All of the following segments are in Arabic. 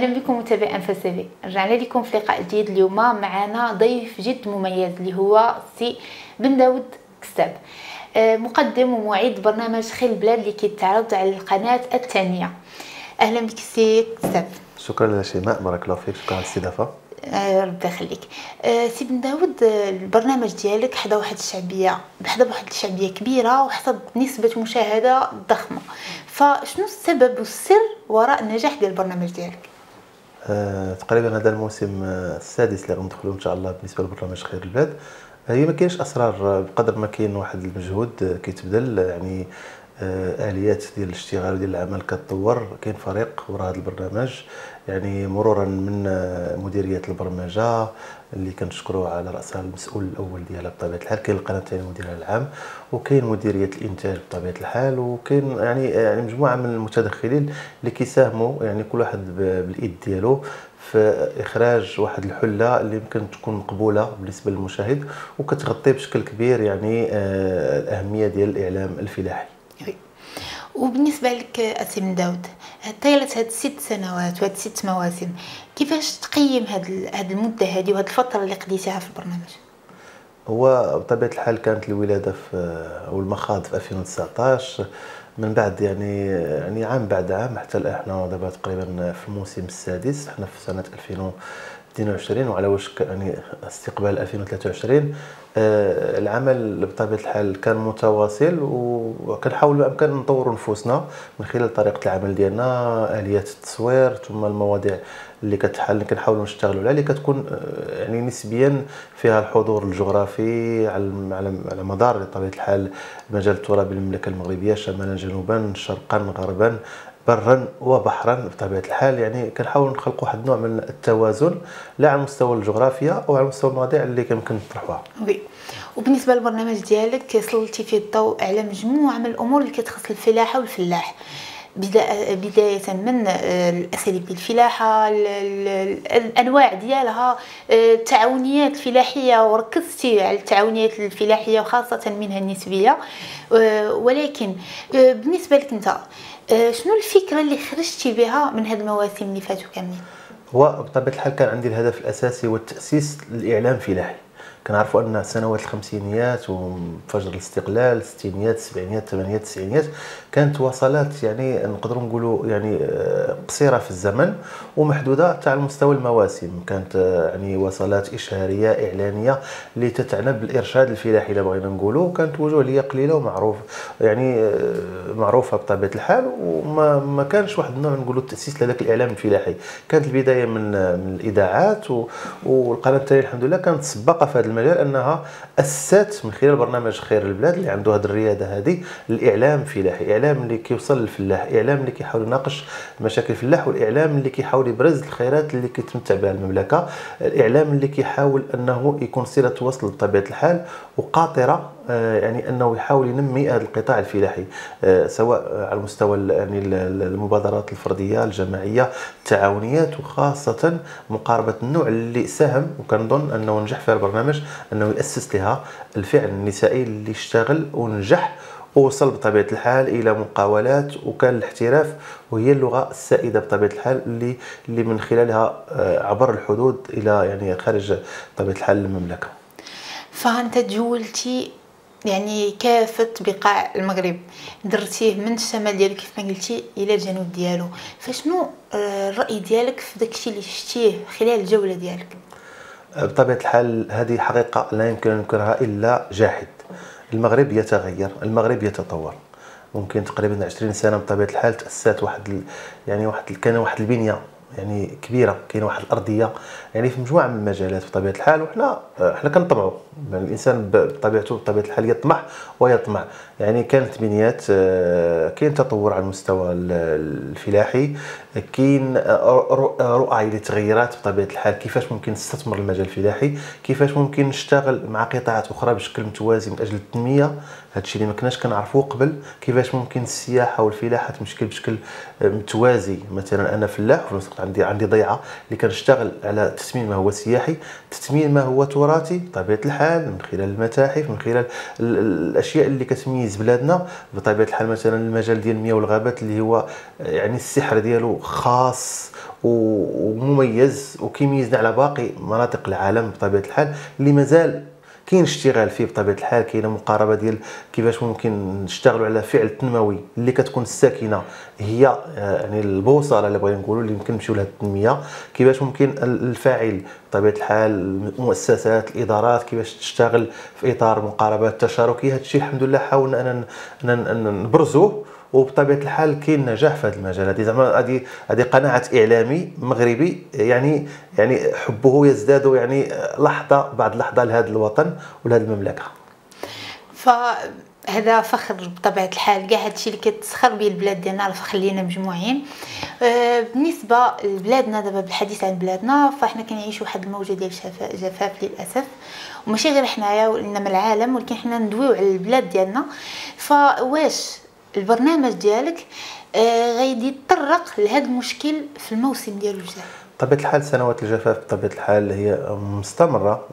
أهلا بكم متابعي انفاسيفي رجعنا لكم في لقاء جديد اليوم. معنا ضيف جد مميز اللي هو سي بن داود كساب. آه، مقدم ومعد برنامج خير البلاد اللي كيتعرض على القناة الثانية أهلا بك سي كساب. شكرا شيماء. بارك الله فيك. شكرا على الاستضافة. آه، ربي يخليك. آه، سي بن داود البرنامج ديالك خدا واحد الشعبية خدا واحد الشعبية كبيرة وحصد نسبه مشاهدة ضخمة. فشنو السبب والسر وراء النجاح ديال البرنامج ديالك؟ آه، تقريبا هذا الموسم آه، السادس اللي غندخلو إن شاء الله بالنسبة لبرنامج خير البلاد. آه، هي ما كاينش أسرار آه، بقدر ما كاين واحد المجهود كيتبذل يعني آليات ديال الاشتغال وديال العمل كتطور. كاين فريق وراء هذا البرنامج. يعني مرورا من آه، مديرية البرمجة اللي كنشكروا على رأسها المسؤول الأول ديالها بطبيعة الحال. كاين القناة الثانية مديرها العام وكاين مديرية الإنتاج بطبيعة الحال وكاين يعني يعني مجموعة من المتدخلين اللي كيساهموا يعني كل واحد بالإيد ديالو في إخراج واحد الحلة اللي يمكن تكون مقبولة بالنسبة للمشاهد وكتغطي بشكل كبير يعني آه، الأهمية ديال الإعلام الفلاحي. وي. وبالنسبه لك اسي بن داود طيلة هاد الست سنوات وهاد الست مواسم كيفاش تقيم هاد هاد المدة هادي وهاد الفترة اللي قضيتيها في البرنامج هو بطبيعة الحال كانت الولادة في أو المخاض في 2019 من بعد يعني يعني عام بعد عام حتى إحنا دابا تقريبا في الموسم السادس إحنا في سنة 2022 وعلى وشك يعني استقبال 2023 آه، العمل بطبيعة الحال كان متواصل وكنحاول بإمكان نطوروا نفوسنا من خلال طريقة العمل ديالنا آليات التصوير ثم المواضيع اللي كتحل كنحاولوا نشتغلوا عليها اللي كتكون آه، يعني نسبيا فيها الحضور الجغرافي على على على مدار بطبيعه الحال المجال الترابي للمملكه المغربية شمالا جنوبا شرقا غربا. برا وبحرا بطبيعة الحال. يعني كنحاولوا نخلقوا واحد النوع من التوازن لا على مستوى الجغرافيا أو على مستوى المواضيع اللي كيمكن نطرحوها. وي. وبالنسبة للبرنامج ديالك سلطتي فيه الضوء على مجموعة من الأمور اللي كتخص الفلاحة والفلاح. بدا- بداية من آه، الأساليب ديال الفلاحة ال- ال- الأنواع ديالها آه، التعاونيات الفلاحية وركزتي على التعاونيات الفلاحية وخاصة منها النسبية. آه، ولكن آه، بالنسبة لك أنت آه، شنو الفكرة اللي خرجتي بها من هاد المواسم اللي فاتوا كاملين؟ هو بطبيعة الحال كان عندي الهدف الأساسي هو تاسيس الاعلام الفلاحي كنعرفوا أن سنوات الخمسينيات وفجر الاستقلال الستينيات السبعينيات الثمانينيات التسعينيات كانت وصلات يعني نقدروا نقولوا يعني آه، قصيرة في الزمن ومحدودة حتى على مستوى المواسم. كانت آه، يعني وصلات إشهارية إعلانية اللي تتعنى بالإرشاد الفلاحي إلا بغينا نقولوا كانت وجوه اللي قليلة ومعروف يعني آه، معروفة بطبيعة الحال وما ما كانش واحد النوع نقولوا التأسيس لهذاك الإعلام الفلاحي. كانت البداية من من الإذاعات والقناة التالية الحمد لله كانت سباقة في المجال أنها أسست من خلال برنامج خير البلاد اللي عنده هذه الريادة هذه الاعلام الفلاحي إعلام اللي كيوصل للفلاح إعلام اللي كيحاول يناقش مشاكل الفلاح والإعلام اللي كيحاول يبرز الخيرات اللي كيتمتع بها المملكة الإعلام اللي كيحاول أنه يكون صلة وصل بطبيعه الحال وقاطرة يعني أنه يحاول ينمي هذا القطاع الفلاحي آه، سواء على مستوى يعني ال- ال- المبادرات الفردية الجماعية التعاونيات وخاصة مقاربة النوع اللي ساهم وكنظن أنه نجح في البرنامج أنه يأسس لها الفعل النسائي اللي اشتغل ونجح ووصل بطبيعة الحال إلى مقاولات وكان الاحتراف وهي اللغة السائدة بطبيعة الحال اللي اللي من خلالها آه، عبر الحدود إلى يعني خارج بطبيعه الحال المملكة. فانت تجولتي يعني كافة بقاع المغرب. درتيه من الشمال ديالو كيف ما قلتي إلى الجنوب ديالو. فشنو آه، الرأي ديالك في داكشي اللي شفتيه خلال الجولة ديالك؟ بطبيعة الحال هذه حقيقة لا يمكن أن ينكرها إلا جاحد. المغرب يتغير المغرب يتطور. ممكن تقريبا 20 سنة بطبيعة الحال تأسست واحد. يعني واحد كان واحد البنية. يعني كبيرة كاينة واحد الأرضية. يعني في مجموعة من المجالات بطبيعة الحال وحنا حنا كنطمعوا يعني الإنسان ب- بطبيعته بطبيعة الحال يطمح ويطمع. يعني كانت بنيات آه، كاين تطور على المستوى ال- الفلاحي. كاين آه، رؤ- رؤى لتغيرات بطبيعة الحال. كيفاش ممكن نستثمر المجال الفلاحي؟ كيفاش ممكن نشتغل مع قطاعات أخرى بشكل متوازي من أجل التنمية؟ هذا الشيء اللي ما كناش كنعرفوه قبل كيفاش ممكن السياحة والفلاحة تمشي بشكل آه، متوازي. مثلا أنا فلاح وفي نفس الوقت عندي عندي ضيعة اللي كنشتغل على تثمين ما هو سياحي تثمين ما هو تراثي بطبيعة الحال من خلال المتاحف من خلال الأشياء اللي كتميز بلادنا. بطبيعة الحال مثلا المجال ديال المياه والغابات اللي هو يعني السحر ديالو خاص ومميز وكيميزنا على باقي مناطق العالم. بطبيعة الحال اللي مازال كاين اشتغال فيه بطبيعة الحال كاينة مقاربة ديال كيفاش ممكن نشتغلوا على فعل تنموي اللي كتكون الساكنة هي آه، يعني البوصلة اللي بغينا نقولوا اللي يمكن نمشيو لها التنمية. كيفاش ممكن الفاعل بطبيعة الحال المؤسسات الإدارات كيفاش تشتغل في إطار مقاربات تشاركيه هذا الشيء الحمد لله حاولنا أن نبرزوه. وبطبيعة الحال كاين نجاح في هذا المجال. هذه زعما هذه هذه قناعة إعلامي مغربي يعني يعني حبه يزداد يعني لحظة بعد لحظة لهذا الوطن ولهذه المملكة. فهذا فخر بطبيعة الحال. كاع هادشي اللي كتسخر به البلاد ديالنا الفخر لينا مجموعين. آه، بالنسبة لبلادنا دابا بالحديث عن بلادنا فاحنا كنعيشوا واحد الموجة ديال جفاف للأسف. وماشي غير حنايا وإنما العالم ولكن حنا ندويو على البلاد ديالنا. فواش البرنامج ديالك آه غادي يتطرق لهذا المشكل في الموسم ديالو الجاي بطبيعة الحال سنوات الجفاف بطبيعة الحال هي مستمرة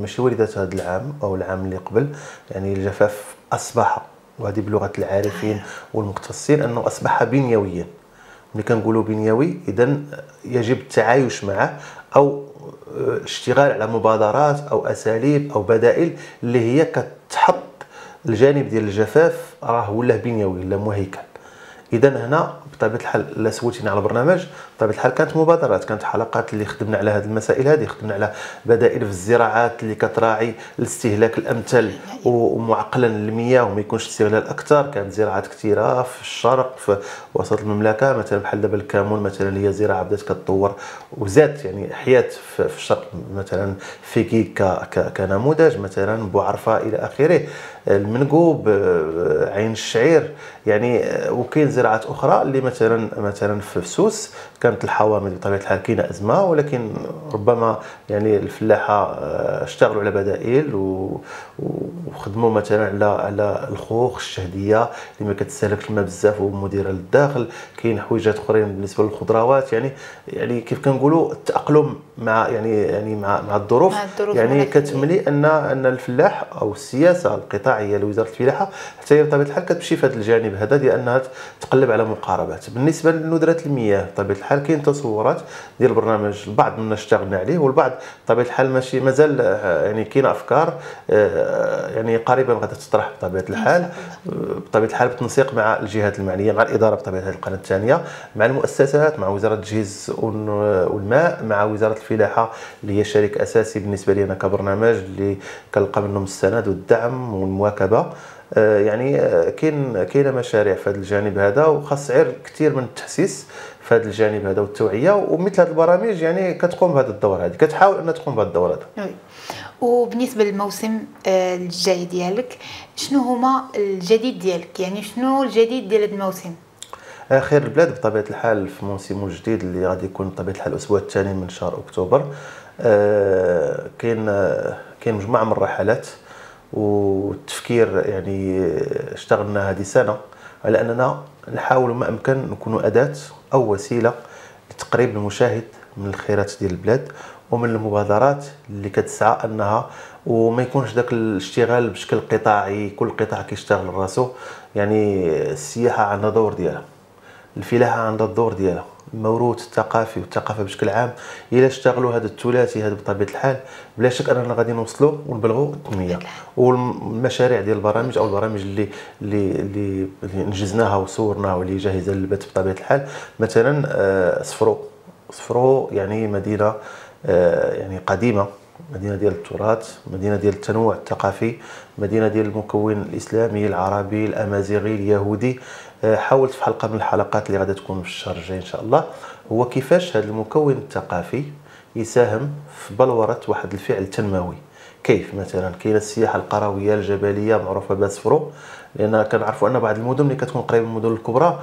ماشي وليده هذا العام أو العام اللي قبل. يعني الجفاف أصبح وهذه بلغة العارفين والمختصين أنه أصبح بنيويا. ملي كنقولوا بنيوي اذا يجب التعايش معه أو آه، الاشتغال على مبادرات أو أساليب أو بدائل اللي هي كتحط الجانب ديال الجفاف راه ولا بنيوي ولا مهيكل. اذا هنا بطبيعة الحال لا سولتيني على البرنامج بطبيعه الحال كانت مبادرات كانت حلقات اللي خدمنا على هذه المسائل هذه خدمنا على بدائل في الزراعات اللي كتراعي الاستهلاك الأمثل ومعقلا للمياه وما يكونش استغلال أكثر كانت زراعات كثيرة في الشرق في وسط المملكة مثلا بحال دابا الكامون مثلا اللي هي زراعة بدات كتطور وزادت يعني حيات في الشرق مثلا فيكي كنموذج مثلا بوعرفة إلى آخره. المنقوب عين الشعير يعني وكاين زراعات أخرى اللي مثلا مثلا في سوس كانت الحوامض بطبيعة الحال كاينة أزمة ولكن ربما يعني الفلاحة آه، اشتغلوا على بدائل وخدموا مثلا على على الخوخ الشهدية اللي ما كتستهلكش الماء بزاف ومديرة للداخل. كاين حويجات أخرين بالنسبة للخضروات يعني يعني كيف كنقولوا التأقلم مع يعني يعني مع مع الظروف. يعني كتملي ان أن الفلاح أو السياسة القطاعية لوزارة الفلاحة حتى هي بطبيعة الحال كتمشي في هذا الجانب. هذا ديال انها تقلب على مقاربات. بالنسبة لندره المياه بطبيعة الحال كاين تصورات ديال البرنامج البعض منا اشتغلنا عليه والبعض بطبيعة الحال ماشي مازال يعني كاين أفكار آه، يعني قريبا غادي تطرح بطبيعة الحال. بطبيعة الحال بالتنسيق مع الجهات المعنية مع الإدارة بطبيعة الحال القناة الثانية مع المؤسسات مع وزارة التجهيز والماء مع وزارة الفلاحة اللي هي شريك أساسي بالنسبة لي أنا كبرنامج اللي كنلقى منهم السند والدعم والمواكبة. آه، يعني آه، كاين كاينة مشاريع في هذا الجانب هذا وخاص غير كثير من التحسيس في هذا الجانب هذا والتوعية ومثل هذه البرامج يعني كتقوم بهذا الدور هذه كتحاول إنها تقوم بهذا الدور هذا. وبالنسبة للموسم آه، الجاي ديالك شنو هما الجديد ديالك؟ يعني شنو الجديد ديال هذا الموسم؟ خير البلاد بطبيعة الحال في موسمه الجديد اللي غادي يكون بطبيعة الحال الأسبوع الثاني من شهر أكتوبر. كاين كاين مجموعة من الرحلات. والتفكير يعني اشتغلنا هذه سنه على أننا نحاول ما أمكن نكونوا أداة أو وسيلة لتقريب المشاهد من الخيرات ديال البلاد ومن المبادرات اللي كتسعى أنها وما يكونش داك الاشتغال بشكل قطاعي كل قطاع كيشتغل راسو يعني السياحة عندها دور ديالها الفلاحة عندها الدور ديالها. الموروث الثقافي والثقافة بشكل عام إلا اشتغلوا هذا الثلاثي هذا بطبيعة الحال. بلا شك أننا غادي نوصلوا ونبلغوا التنميه والمشاريع ديال البرامج أو البرامج اللي اللي اللي نجزناها وصورناها واللي جاهزة للبث بطبيعة الحال مثلا آه، صفرو. صفرو يعني مدينة آه، يعني قديمة. مدينة ديال التراث مدينة ديال التنوع الثقافي مدينة ديال المكون الإسلامي العربي الأمازيغي اليهودي. حاولت في حلقه من الحلقات اللي غادي تكون في الشهر الجاي إن شاء الله. هو كيفاش هذا المكون الثقافي يساهم في بلورة واحد الفعل تنموي؟ كيف؟ مثلا كاينة السياحة القروية الجبلية معروفة باسفرو لأن كنعرفوا أن بعض المدن اللي كتكون قريبة من المدن الكبرى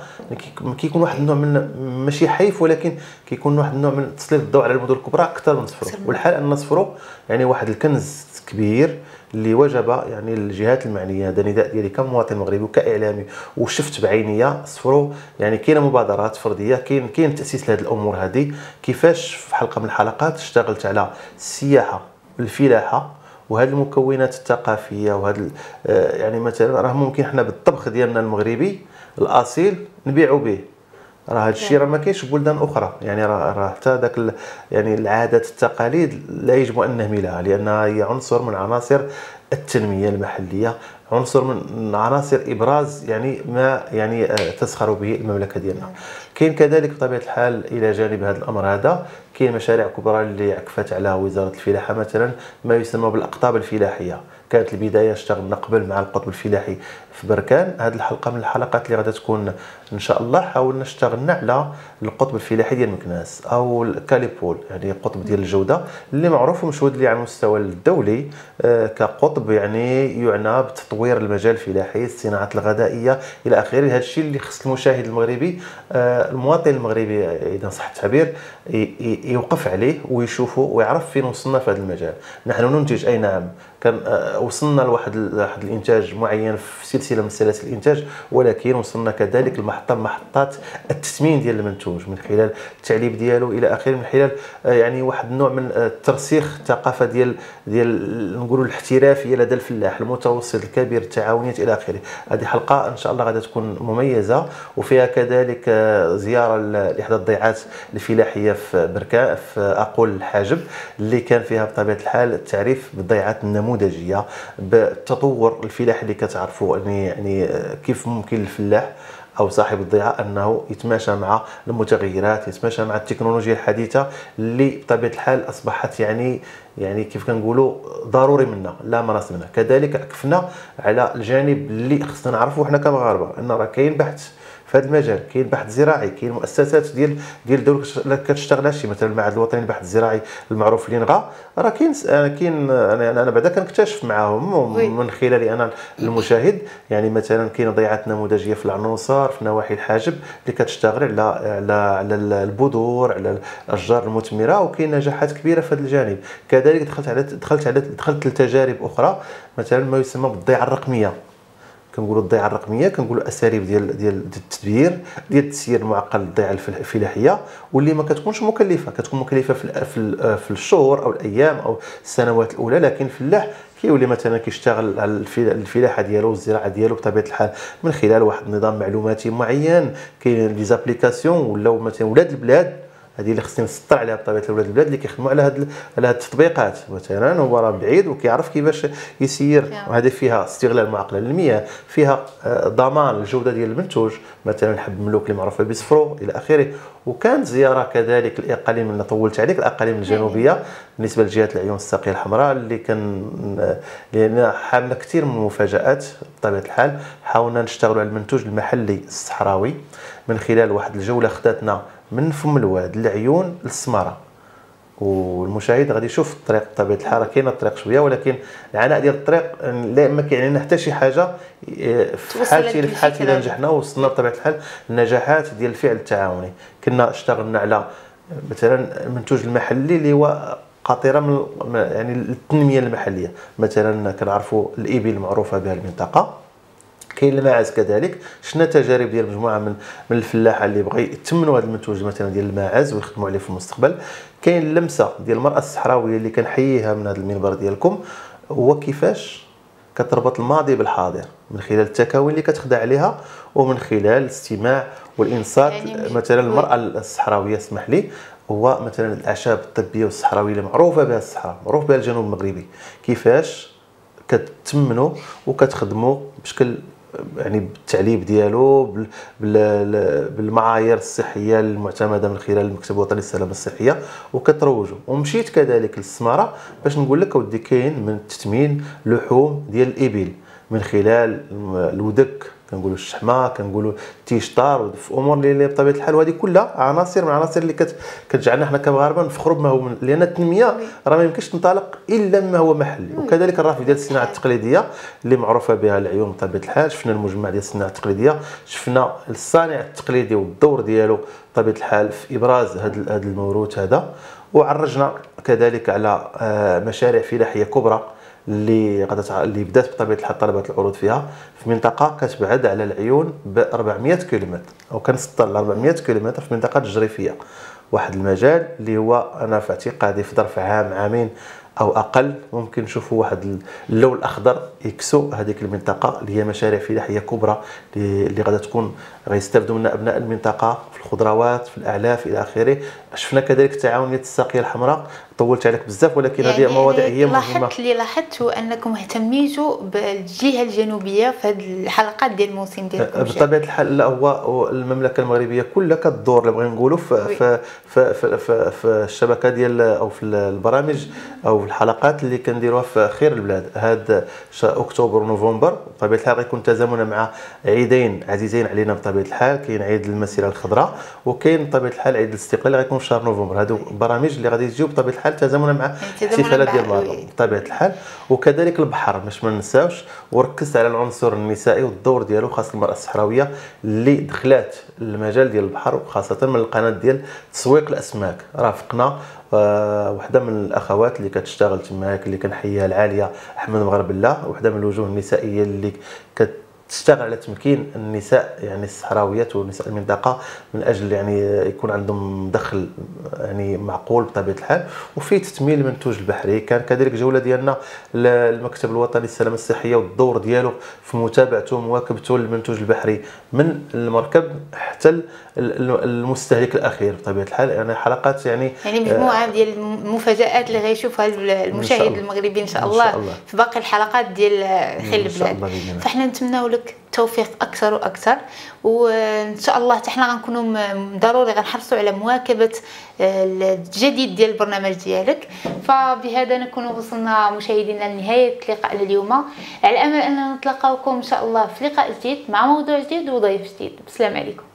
كيكون واحد النوع من ماشي حيف ولكن كيكون واحد النوع من تسليط الضوء على المدن الكبرى أكثر من صفرو. والحال أن صفرو يعني واحد الكنز كبير اللي وجب يعني الجهات المعنية هذا نداء ديالي كمواطن مغربي وكإعلامي وشفت بعينيا صفروا يعني كاينة مبادرات فردية كاين كاين تأسيس لهذه الأمور هذه كيفاش في حلقة من الحلقات اشتغلت على السياحة الفلاحه وهذه المكونات الثقافية وهذا آه، يعني مثلا راه ممكن حنا بالطبخ ديالنا المغربي الأصيل نبيعوا به. راه هذا الشيء راه ما كاينش بلدان أخرى. يعني راه راه حتى ذاك يعني العادات التقاليد لا يجب أن نهملها لانها هي عنصر من عناصر التنمية المحلية عنصر من عناصر إبراز يعني ما يعني آه، تسخر به المملكة ديالنا. كاين كذلك بطبيعة الحال إلى جانب هذا الأمر هذا كاين مشاريع كبرى اللي عكفت على وزارة الفلاحة. مثلا ما يسمى بالأقطاب الفلاحية. كانت البداية اشتغلنا قبل مع القطب الفلاحي. في بركان. هذه الحلقة من الحلقات اللي غادا تكون إن شاء الله حاولنا اشتغلنا على القطب الفلاحي ديال مكناس أو الكاليبول. يعني قطب ديال الجودة اللي معروف ومشهود لي على المستوى الدولي آه، كقطب يعني يعنى بتطوير المجال الفلاحي الصناعات الغذائية إلى آخره. هذا الشيء اللي خص المشاهد المغربي آه، المواطن المغربي إذا صح التعبير يوقف عليه ويشوفه ويعرف فين وصلنا في هذا المجال. نحن ننتج أي نعم. كان آه، وصلنا لواحد الإنتاج معين في سلسله من سلاسل الإنتاج ولكن وصلنا كذلك لمحطه محطات التثمين ديال المنتوج. من خلال التعليب ديالو إلى آخره من خلال آه، يعني واحد النوع من آه، ترسيخ الثقافة ديال ديال نقولوا الاحترافيه لدى الفلاح المتوسط الكبير التعاونيات إلى آخره. هذه حلقة إن شاء الله غادي تكون مميزة وفيها كذلك زيارة لإحدى الضيعات الفلاحية في بركاء في أقول الحاجب اللي كان فيها بطبيعة الحال التعريف بالضيعات النموذجية نموذجيه بالتطور الفلاحي اللي كتعرفوا يعني يعني كيف ممكن الفلاح أو صاحب الضيعة أنه يتماشى مع المتغيرات يتماشى مع التكنولوجيا الحديثة اللي بطبيعة الحال أصبحت يعني يعني كيف كنقولوا ضروري منا لا مناص منها كذلك عكفنا على الجانب اللي خصنا نعرفوا حنا كمغاربة أن راه كاين بحث في هذا المجال كاين بحث زراعي كاين مؤسسات ديال ديال الدولة كتشتغل شي مثلا المعهد الوطني للبحث الزراعي المعروف اللي نغا راه كاين أنا كاين أنا أنا بعدا كنكتشف معاهم من خلال أنا المشاهد. يعني مثلا كاين ضيعات نموذجية في العنوصر في نواحي الحاجب اللي كتشتغل على على على البذور على الأشجار المثمرة وكاين نجاحات كبيرة في هذا الجانب. كذلك دخلت على دخلت على دخلت لتجارب أخرى. مثلا ما يسمى بالضيعة الرقمية. كنقولوا الضيعة الرقمية كنقولوا اساليب ديال ديال التدبير ديال التسيير المعقلن للضيعه الفلاحية واللي ما كتكونش مكلفة. كتكون مكلفة في في الشهور أو الأيام أو السنوات الأولى لكن الفلاح كيولي مثلا كيشتغل على الفلاحة ديالو والزراعه ديالو بطبيعة الحال من خلال واحد النظام معلوماتي معين كاين les applications ولاو مثلا ولاد البلاد هذه اللي خصني نسطر عليها بطبيعة أولاد البلاد اللي كيخدموا على هاد على هاد التطبيقات مثلا هو راه بعيد وكيعرف كيفاش يسير. وهذه فيها استغلال معقلن للمياه فيها آه، ضمان الجوده ديال المنتوج. مثلا الحب الملوك اللي معروفة بصفرو إلى آخره. وكانت زيارة كذلك الاقاليم اللي طولت عليك الأقاليم الجنوبية بالنسبة لجهة العيون الساقية الحمراء اللي كان لأن حاملة كثير من المفاجآت بطبيعة الحال. حاولنا نشتغلوا على المنتوج المحلي الصحراوي. من خلال واحد الجولة خداتنا من فم الواد العيون للسمارة. والمشاهد غادي يشوف الطريق بطبيعه الحال كاينة الطريق شوية ولكن العناء ديال الطريق لا ما لنا حتى شي حاجة في حالتي في حالتي إلا نجحنا وصلنا بطبيعة الحال النجاحات ديال الفعل التعاوني. كنا اشتغلنا على مثلا المنتوج المحلي اللي هو قاطره من يعني التنمية المحلية. مثلا كنعرفوا الابل المعروفة بها المنطقة. كاين الماعز كذلك. شفنا تجارب ديال مجموعة من من الفلاحة اللي بغى يتمنوا هذا المنتوج مثلا ديال الماعز ويخدموا عليه في المستقبل. كاين اللمسه ديال المرأة الصحراوية اللي كنحييها من هذا المنبر ديالكم. هو كيفاش كتربط الماضي بالحاضر من خلال التكاوين اللي كتخدع عليها ومن خلال الاستماع والإنصات. يعني مثلا المرأة الصحراوية اسمح لي هو مثلا الأعشاب الطبية والصحراوية اللي معروفة بها الصحراء معروف بها الجنوب المغربي. كيفاش كتمنوا وكتخدموا بشكل يعني بالتعليب ديالو بالمعايير الصحية المعتمدة من خلال المكتب الوطني للسلامة الصحية وكتروجوا ومشيت كذلك للسمارة باش نقول لك أودي كاين من التثمين لحوم ديال الإبل من خلال الودك كنقولوا الشحمة كنقولوا تيشطار في أمور اللي بطبيعة الحال وهذه كلها عناصر من العناصر اللي كتجعلنا حنا كمغاربة نفخروا بما هو من لأن التنمية راه ما يمكنش تنطلق إلا بما هو محلي. وكذلك الرفع ديال الصناعة التقليدية اللي معروفة بها العيون بطبيعة الحال شفنا المجمع ديال الصناعة التقليدية شفنا الصانع التقليدي والدور ديالو بطبيعة الحال في إبراز هذا الموروث هذا. وعرجنا كذلك على آه، مشاريع فلاحية كبرى. اللي غادا اللي بدات بطبيعة الحال طلبات العروض فيها. في منطقة كتبعد على العيون ب 400 كيلومتر أو كنسطر ل 400 كيلومتر في منطقة تجريفيه واحد المجال اللي هو أنا في اعتقادي في ظرف عام عامين أو أقل ممكن نشوفوا واحد اللون الأخضر يكسو هذيك المنطقة اللي هي مشاريع فلاحية كبرى اللي غادا تكون غيستافدوا منها أبناء المنطقة في الخضروات في الأعلاف إلى آخره. شفنا كذلك تعاونيه الساقية الحمراء. طولت عليك بزاف ولكن يعني هذه مواضيع هي مهمة. لاحظت اللي لاحظت هو أنكم اهتميتوا بالجهة الجنوبية في هذه الحلقات ديال الموسم ديالكم بطبيعة الحال لا هو المملكة المغربية كلها كتدور اللي بغينا نقولوا في, في, في, في, في, في الشبكة ديال أو في البرامج أو في الحلقات اللي كنديروها في خير البلاد. هذا أكتوبر ونوفمبر بطبيعة الحال غيكون تزامنا مع عيدين عزيزين علينا بطبيعة الحال. كاين عيد المسيرة الخضراء وكاين بطبيعة الحال عيد الاستقلال غيكون في شهر نوفمبر. هادو برامج اللي غادي يجيو بطبيعة الحال تزامنا مع الاحتفالات ديال النهار بطبيعة الحال. وكذلك البحر باش ما ننساوش وركزت على العنصر النسائي والدور ديالو خاصه المرأة الصحراوية اللي دخلات المجال ديال البحر وخاصة من القناة ديال تسويق الأسماك. رافقنا آه، وحدة من الأخوات اللي كتشتغل تماك اللي كنحييها العالية أحمد مغرب الله وحدة من الوجوه النسائية اللي كت تشتغل على تمكين النساء يعني الصحراويات ونساء المنطقة من أجل يعني يكون عندهم دخل يعني معقول بطبيعة الحال. وفي تثمين المنتوج البحري. كان كذلك جوله ديالنا للمكتب الوطني للسلامة الصحية والدور ديالو في متابعته ومواكبته للمنتوج البحري من المركب حتى المستهلك الأخير بطبيعة الحال. يعني حلقات يعني يعني مجموعة آه ديال المفاجآت اللي غيشوفها المشاهد المغربي إن شاء الله, إن شاء الله في باقي الحلقات ديال خير البلاد. فإحنا نتمناو لك التوفيق أكثر وأكثر. وإن شاء الله حنا غنكونوا ضروري غنحرصوا على مواكبة آه، الجديد ديال البرنامج ديالك. فبهذا نكون وصلنا مشاهدينا لنهاية لقائنا اليوم على أمل أننا نتلاقاوكم إن شاء الله في لقاء جديد مع موضوع جديد وضيف جديد. السلام عليكم.